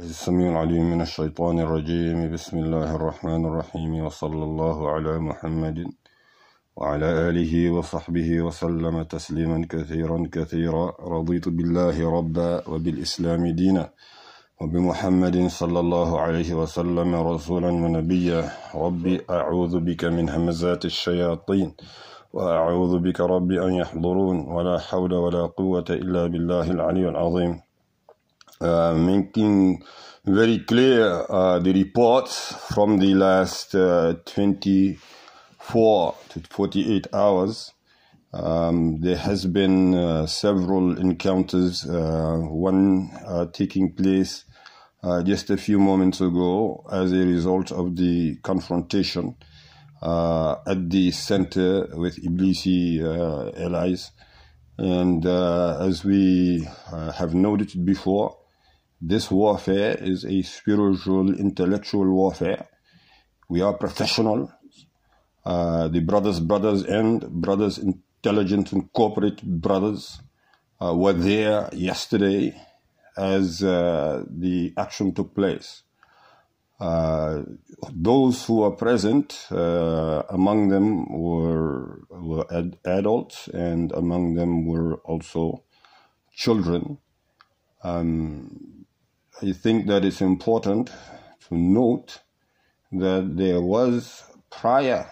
السميع العليم من الشيطان الرجيم. بسم الله الرحمن الرحيم. وصلى الله على محمد وعلى آله وصحبه وسلم تسليما كثيرا كثيرا. رضيت بالله ربا وبالإسلام دينا وبمحمد صلى الله عليه وسلم رسولا ونبيا. ربي أعوذ بك من همزات الشياطين وأعوذ بك ربي أن يحضرون. ولا حول ولا قوة إلا بالله العلي العظيم. Uh, making very clear uh, the reports from the last uh, 24 to 48 hours. Um, there has been uh, several encounters, uh, one uh, taking place just a few moments ago as a result of the confrontation at the center with Iblisi allies. And as we have noted before, this warfare is a spiritual, intellectual warfare. We are professional. Uh, the brothers, brothers, and brothers, intelligent and corporate brothers uh, were there yesterday as uh, the action took place. Uh, those who were present, uh, among them were, were ad- adults, and among them were also children. Um, I think that it's important to note that there was prior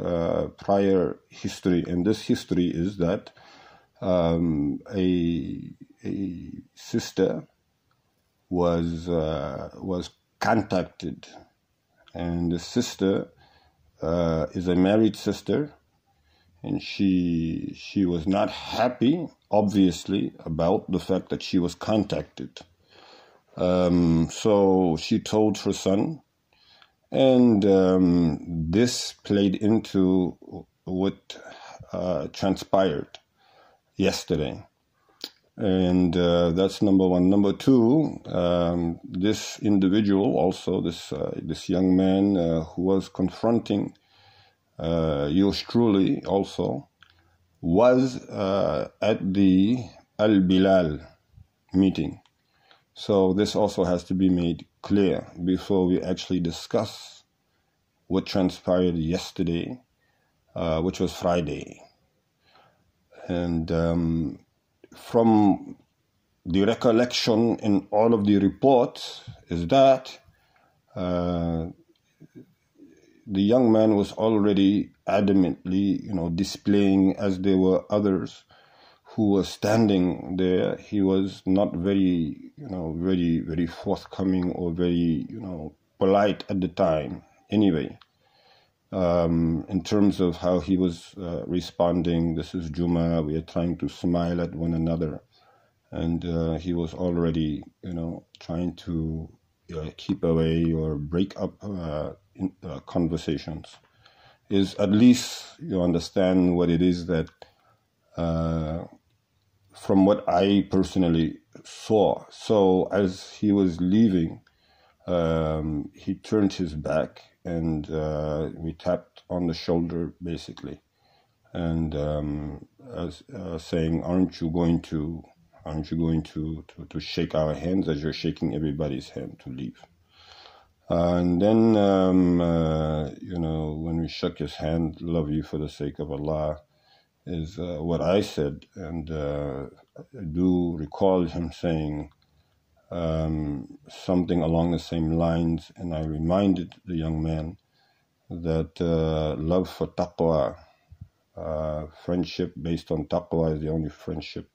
uh, prior history, and this history is that um, a, a sister was uh, was contacted, and the sister uh, is a married sister, and she she was not happy, obviously, about the fact that she was contacted um, so she told her son, and um, this played into what uh, transpired yesterday. And uh, that's number one. Number two, um, this individual, also this uh, this young man uh, who was confronting uh, yours truly, also was uh, at the Al Bilal meeting so this also has to be made clear before we actually discuss what transpired yesterday, uh, which was Friday. And um, from the recollection in all of the reports is that uh, the young man was already adamantly, you know, displaying as there were others who was standing there, he was not very, you know, very, very forthcoming or very, you know, polite at the time. Anyway, um, in terms of how he was uh, responding, this is Juma. We are trying to smile at one another, and uh, he was already, you know, trying to uh, keep away or break up uh, in, uh, conversations. Is at least you understand what it is that uh, from what I personally saw. So as he was leaving, um, he turned his back and uh, we tapped on the shoulder basically, and um, as, uh, saying, "Aren't you going to? Aren't you going to, to, to shake our hands as you're shaking everybody's hand to leave?" Uh, and then, um, uh, you know, when we shook his hand, love you for the sake of Allah is uh, what I said, and uh, I do recall him saying um, something along the same lines, and I reminded the young man that uh, love for taqwa, uh, friendship based on taqwa, is the only friendship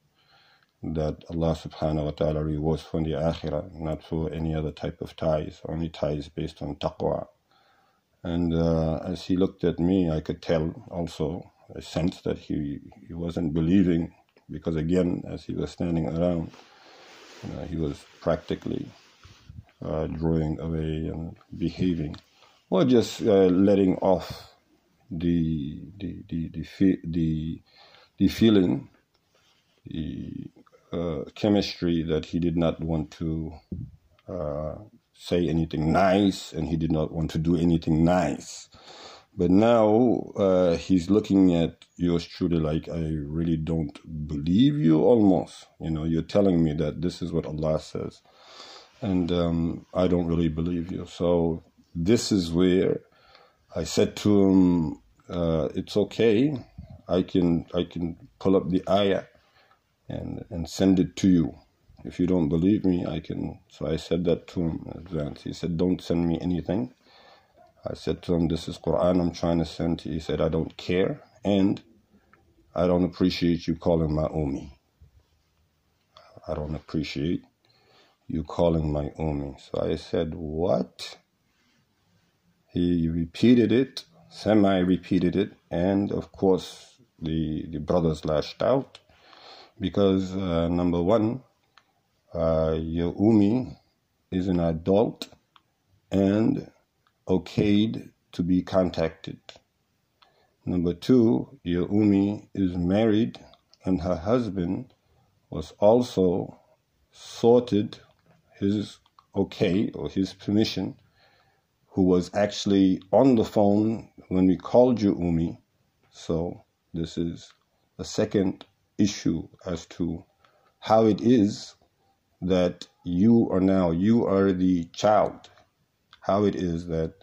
that Allah subhanahu wa ta'ala rewards for the akhirah, not for any other type of ties, only ties based on taqwa. And uh, as he looked at me, I could tell also I sensed that he, he wasn't believing because, again, as he was standing around, you know, he was practically uh, drawing away and behaving or just uh, letting off the, the, the, the, the, the feeling, the uh, chemistry that he did not want to uh, say anything nice and he did not want to do anything nice. But now uh, he's looking at yours truly like, I really don't believe you almost. You know, you're telling me that this is what Allah says. and um, I don't really believe you. So this is where I said to him, uh, "It's okay. I can I can pull up the ayah and and send it to you. If you don't believe me, I can." So I said that to him in advance. He said, "Don't send me anything." I said to him, "This is Quran I'm trying to send to you." He said, "I don't care, and I don't appreciate you calling my Umi. I don't appreciate you calling my Umi." So I said, "What?" He repeated it, semi repeated it, and of course the the brothers lashed out because uh, number one, uh, your Umi is an adult and okayed to be contacted. Number two, your Umi is married and her husband was also sorted his okay or his permission who was actually on the phone when we called you Umi. So this is the second issue as to how it is that you are now you are the child. How it is that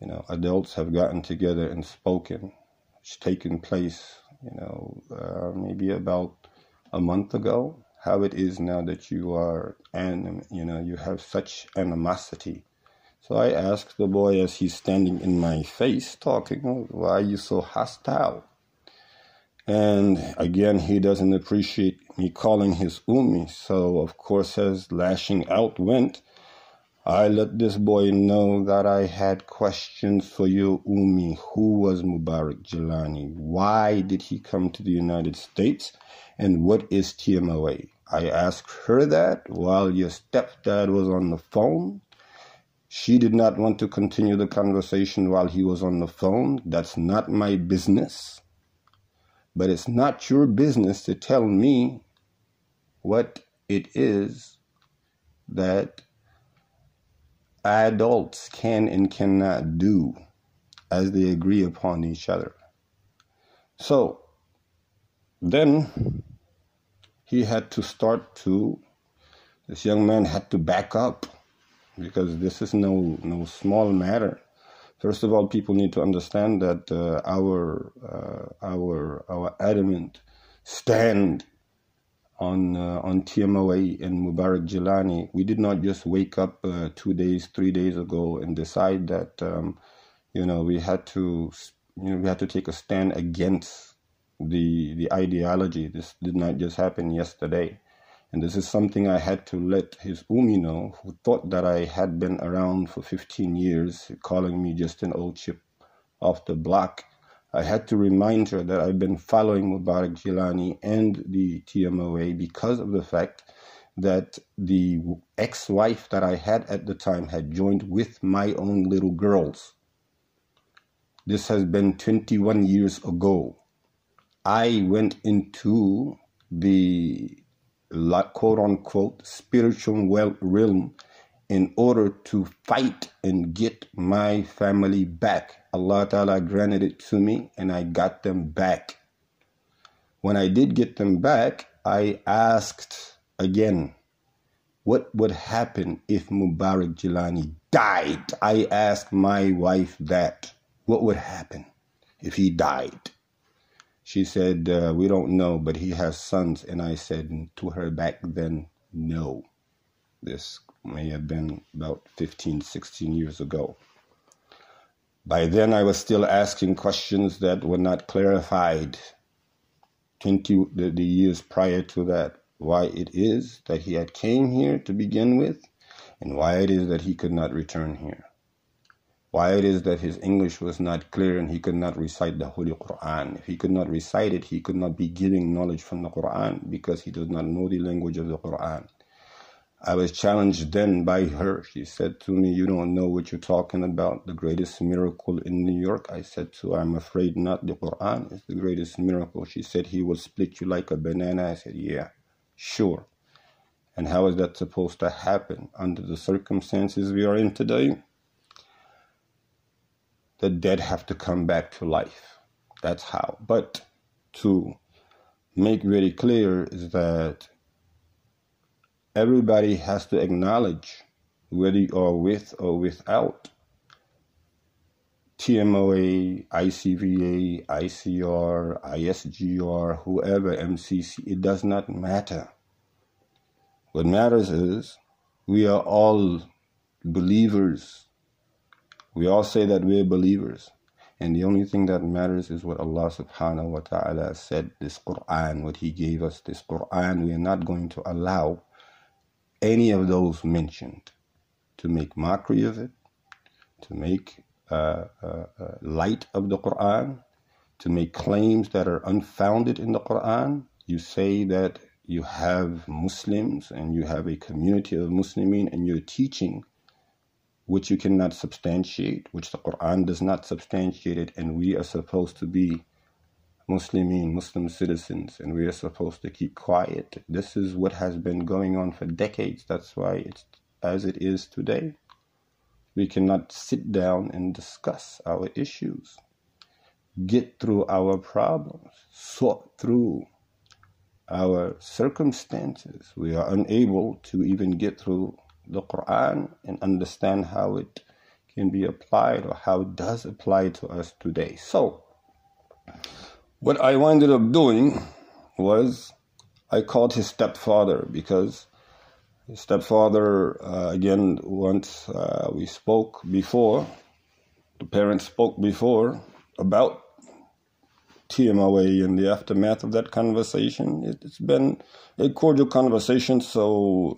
you know adults have gotten together and spoken. It's taken place, you know, uh, maybe about a month ago. How it is now that you are and you know you have such animosity so I asked the boy as he's standing in my face talking, Why are you so hostile? And again, he doesn't appreciate me calling his Umi. So, of course, as lashing out went, I let this boy know that I had questions for you, Umi. Who was Mubarak Jilani? Why did he come to the United States? And what is TMOA? I asked her that while your stepdad was on the phone. She did not want to continue the conversation while he was on the phone. That's not my business. But it's not your business to tell me what it is that adults can and cannot do as they agree upon each other. So then he had to start to, this young man had to back up because this is no no small matter. First of all, people need to understand that uh, our uh, our our adamant stand on uh, on TMOA and Mubarak Jilani. We did not just wake up uh, two days, three days ago and decide that um, you know we had to you know we had to take a stand against the the ideology. This did not just happen yesterday. And this is something I had to let his Umi know, who thought that I had been around for 15 years, calling me just an old chip off the block. I had to remind her that I've been following Mubarak Jilani and the TMOA because of the fact that the ex wife that I had at the time had joined with my own little girls. This has been 21 years ago. I went into the quote unquote spiritual realm in order to fight and get my family back. Allah Ta'ala granted it to me and I got them back. When I did get them back, I asked again, what would happen if Mubarak Jilani died? I asked my wife that. What would happen if he died? She said, uh, We don't know, but he has sons. And I said to her back then, No. This may have been about 15, 16 years ago. By then, I was still asking questions that were not clarified 20 the, the years prior to that. Why it is that he had came here to begin with, and why it is that he could not return here why it is that his English was not clear and he could not recite the Holy Quran. If he could not recite it, he could not be giving knowledge from the Quran because he does not know the language of the Quran. I was challenged then by her. She said to me, You don't know what you're talking about. The greatest miracle in New York. I said to her, I'm afraid not. The Quran is the greatest miracle. She said, He will split you like a banana. I said, Yeah, sure. And how is that supposed to happen under the circumstances we are in today? the dead have to come back to life. That's how. But to make very clear is that everybody has to acknowledge whether you are with or without TMOA, ICVA, ICR, ISGR, whoever, MCC, it does not matter. What matters is we are all believers. We all say that we're believers. And the only thing that matters is what Allah subhanahu wa ta'ala said, this Quran, what He gave us, this Quran. We are not going to allow any of those mentioned to make mockery of it, to make uh, uh, uh, light of the Quran, to make claims that are unfounded in the Quran. You say that you have Muslims and you have a community of Muslimin and you're teaching which you cannot substantiate, which the Quran does not substantiate it, and we are supposed to be Muslimin, Muslim citizens, and we are supposed to keep quiet. This is what has been going on for decades. That's why it's as it is today. We cannot sit down and discuss our issues, get through our problems, sort through our circumstances. We are unable to even get through the Quran and understand how it can be applied or how it does apply to us today. So, what I ended up doing was I called his stepfather because his stepfather, uh, again, once uh, we spoke before, the parents spoke before about TMOA and the aftermath of that conversation. It, has been a cordial conversation, so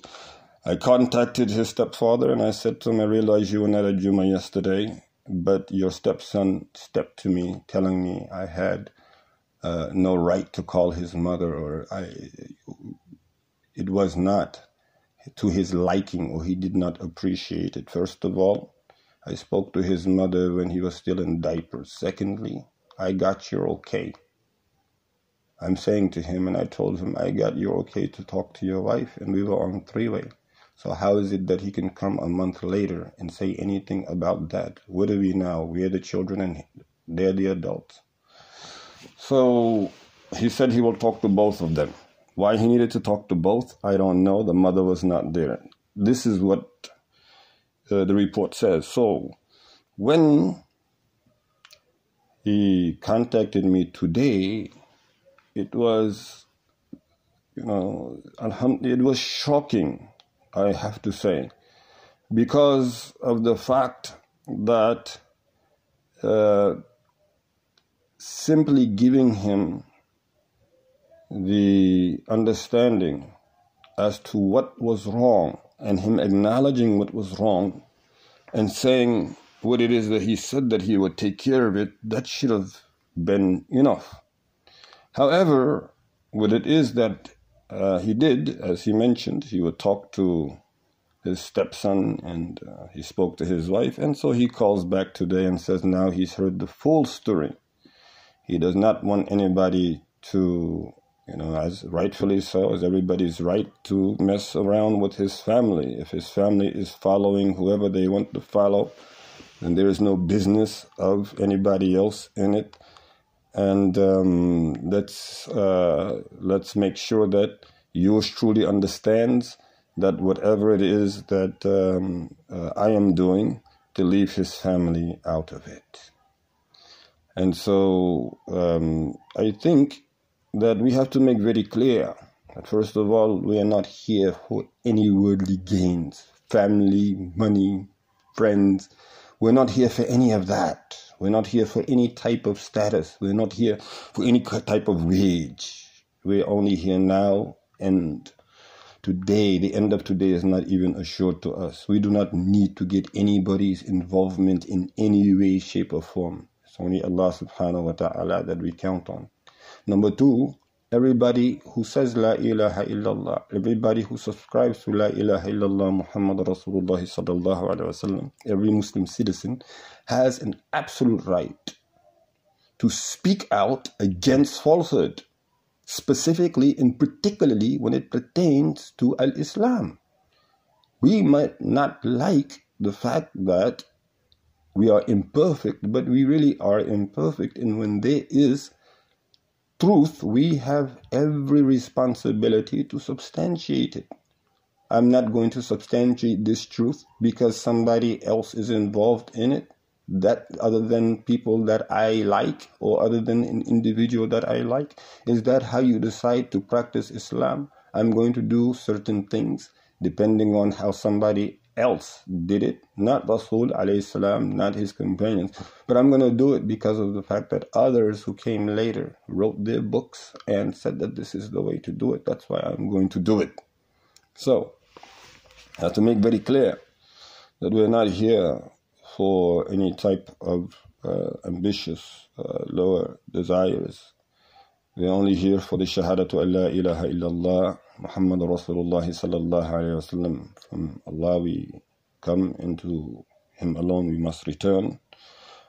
I contacted his stepfather and I said to him, I realized you were not at Juma yesterday, but your stepson stepped to me telling me I had uh, no right to call his mother or I, it was not to his liking or he did not appreciate it. First of all, I spoke to his mother when he was still in diapers. Secondly, I got your okay. I'm saying to him, and I told him, I got your okay to talk to your wife, and we were on three way. So how is it that he can come a month later and say anything about that? What are we now? We are the children and they're the adults. So he said he will talk to both of them. Why he needed to talk to both, I don't know. The mother was not there. This is what uh, the report says. So when he contacted me today, it was, you know, it was shocking I have to say, because of the fact that uh, simply giving him the understanding as to what was wrong and him acknowledging what was wrong and saying what it is that he said that he would take care of it, that should have been enough. However, what it is that uh, he did, as he mentioned, he would talk to his stepson and uh, he spoke to his wife. And so he calls back today and says now he's heard the full story. He does not want anybody to, you know, as rightfully so, as everybody's right to mess around with his family. If his family is following whoever they want to follow, then there is no business of anybody else in it and um, let's uh, let's make sure that yours truly understands that whatever it is that um, uh, I am doing to leave his family out of it. And so um, I think that we have to make very clear that first of all, we are not here for any worldly gains, family, money, friends. We're not here for any of that. We're not here for any type of status. We're not here for any type of wage. We're only here now and today. The end of today is not even assured to us. We do not need to get anybody's involvement in any way, shape, or form. It's only Allah subhanahu wa ta'ala that we count on. Number two, everybody who says La ilaha illallah, everybody who subscribes to La ilaha illallah Muhammad Rasulullah sallallahu alaihi wasallam, every Muslim citizen has an absolute right to speak out against falsehood, specifically and particularly when it pertains to Al Islam. We might not like the fact that we are imperfect, but we really are imperfect, and when there is truth, we have every responsibility to substantiate it. I'm not going to substantiate this truth because somebody else is involved in it that other than people that I like or other than an individual that I like? Is that how you decide to practice Islam? I'm going to do certain things depending on how somebody else did it, not Rasul alayhi not his companions, but I'm going to do it because of the fact that others who came later wrote their books and said that this is the way to do it. That's why I'm going to do it. So, I have to make very clear that we're not here for any type of uh, ambitious uh, lower desires. We're only here for the shahadatu Allah ilaha illallah Muhammad Rasulullah sallallahu alayhi wasallam. From Allah we come into Him alone we must return.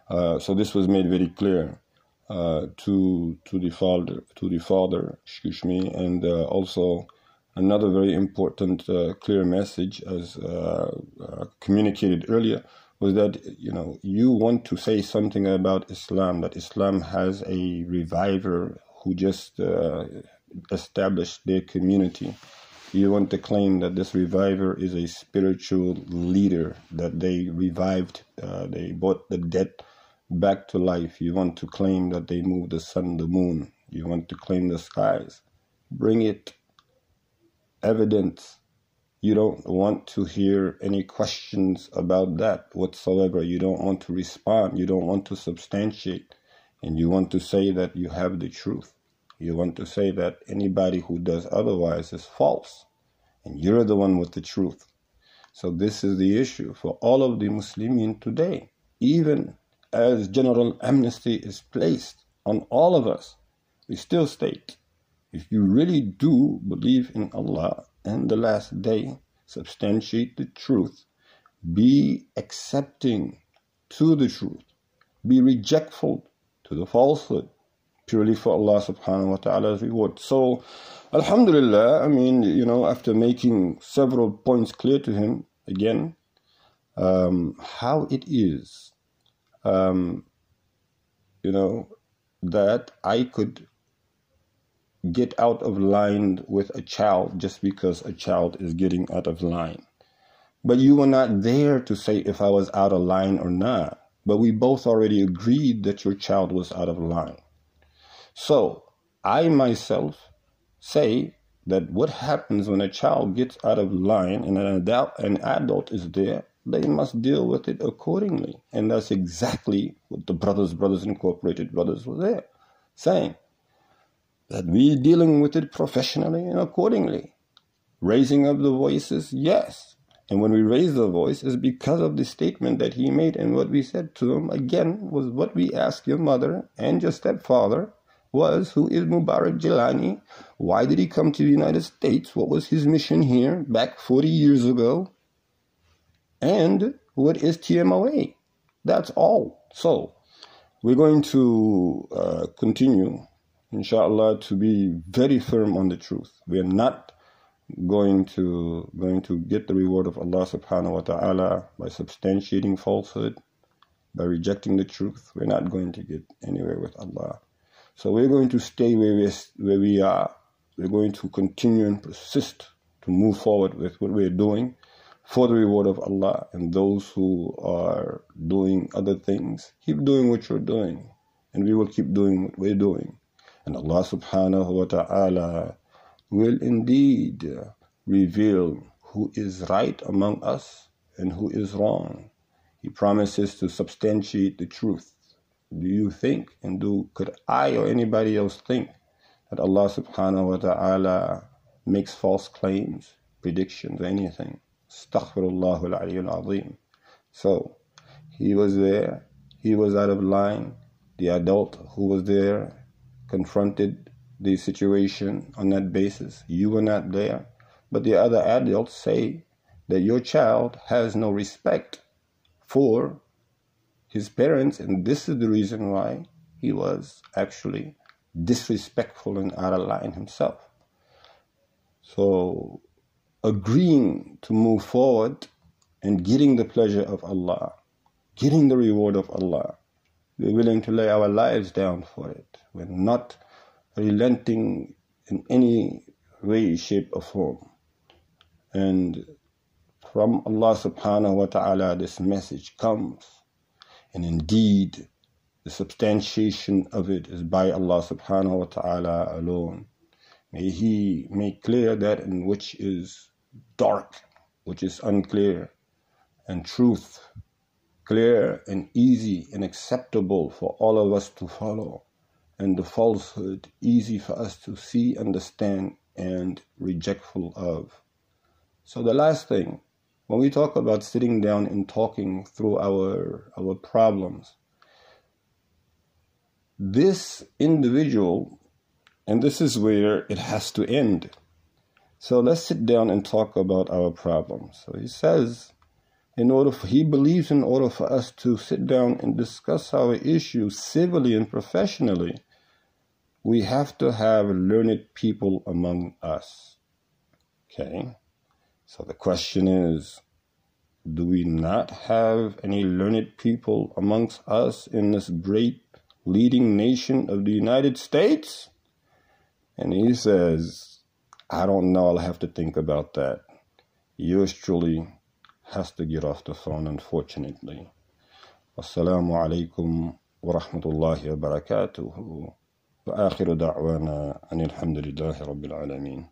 Uh, so this was made very clear uh, to to the father to the father, excuse me, and uh, also another very important uh, clear message as uh, uh, communicated earlier was that you know you want to say something about Islam that Islam has a reviver who just establish their community. You want to claim that this reviver is a spiritual leader, that they revived, uh, they brought the dead back to life. You want to claim that they moved the sun, the moon. You want to claim the skies. Bring it. Evidence. You don't want to hear any questions about that whatsoever. You don't want to respond. You don't want to substantiate. And you want to say that you have the truth. You want to say that anybody who does otherwise is false, and you're the one with the truth. So, this is the issue for all of the Muslimin today. Even as general amnesty is placed on all of us, we still state if you really do believe in Allah and the last day, substantiate the truth, be accepting to the truth, be rejectful to the falsehood, purely for Allah subhanahu wa ta'ala's reward. So, Alhamdulillah, I mean, you know, after making several points clear to him, again, um, how it is, um, you know, that I could get out of line with a child just because a child is getting out of line. But you were not there to say if I was out of line or not. But we both already agreed that your child was out of line. So I myself say that what happens when a child gets out of line and an adult, an adult is there, they must deal with it accordingly. And that's exactly what the Brothers, Brothers Incorporated brothers were there saying. That we're dealing with it professionally and accordingly. Raising up the voices, yes. And when we raise the voice, is because of the statement that he made and what we said to him again was what we asked your mother and your stepfather was who is Mubarak Jilani? Why did he come to the United States? What was his mission here back 40 years ago? And what is TMOA? That's all. So, we're going to uh, continue, inshallah, to be very firm on the truth. We're not going to going to get the reward of Allah subhanahu wa ta'ala by substantiating falsehood, by rejecting the truth. We're not going to get anywhere with Allah. So we're going to stay where we, where we are. We're going to continue and persist to move forward with what we're doing for the reward of Allah. And those who are doing other things, keep doing what you're doing. And we will keep doing what we're doing. And Allah subhanahu wa ta'ala will indeed reveal who is right among us and who is wrong. He promises to substantiate the truth do you think and do could I or anybody else think that Allah subhanahu wa ta'ala makes false claims, predictions, anything? Astaghfirullah al-azim. So, he was there, he was out of line. The adult who was there confronted the situation on that basis. You were not there. But the other adults say that your child has no respect for his parents, and this is the reason why he was actually disrespectful and out of line himself. So, agreeing to move forward and getting the pleasure of Allah, getting the reward of Allah, we're willing to lay our lives down for it. We're not relenting in any way, shape, or form. And from Allah subhanahu wa ta'ala, this message comes. And indeed, the substantiation of it is by Allah subhanahu wa ta'ala alone. May He make clear that in which is dark, which is unclear, and truth clear and easy and acceptable for all of us to follow, and the falsehood easy for us to see, understand, and rejectful of. So the last thing, when we talk about sitting down and talking through our our problems, this individual, and this is where it has to end. So let's sit down and talk about our problems. So he says, in order for, he believes in order for us to sit down and discuss our issues civilly and professionally, we have to have learned people among us. Okay? So the question is, do we not have any learned people amongst us in this great leading nation of the United States? And he says, I don't know. I'll have to think about that. Yours truly has to get off the phone, unfortunately. Assalamu alaikum wa rahmatullahi wa barakatuhu. وآخر دعوانا أن الحمد لله رب العالمين